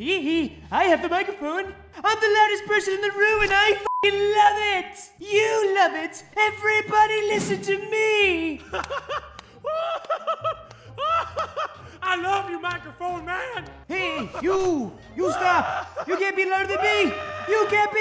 Hee hee, I have the microphone. I'm the loudest person in the room and I love it. You love it. Everybody listen to me. I love you, microphone man. Hey, you, you stop. You can't be louder than me. You can't be.